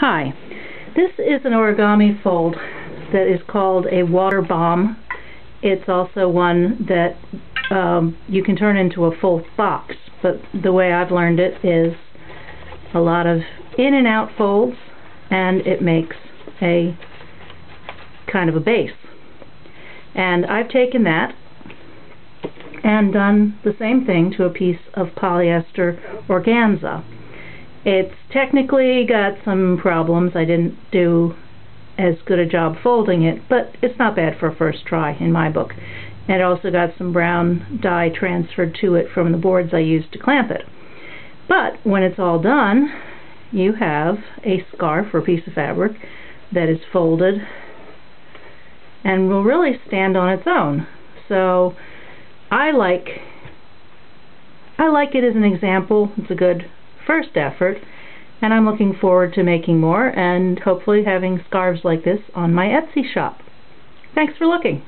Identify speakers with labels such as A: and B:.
A: Hi, this is an origami fold that is called a water bomb. It's also one that um, you can turn into a full box, but the way I've learned it is a lot of in and out folds and it makes a kind of a base. And I've taken that and done the same thing to a piece of polyester organza. It's technically got some problems. I didn't do as good a job folding it, but it's not bad for a first try in my book. And it also got some brown dye transferred to it from the boards I used to clamp it. But when it's all done, you have a scarf or piece of fabric that is folded and will really stand on its own. So I like I like it as an example. It's a good first effort and I'm looking forward to making more and hopefully having scarves like this on my Etsy shop. Thanks for looking.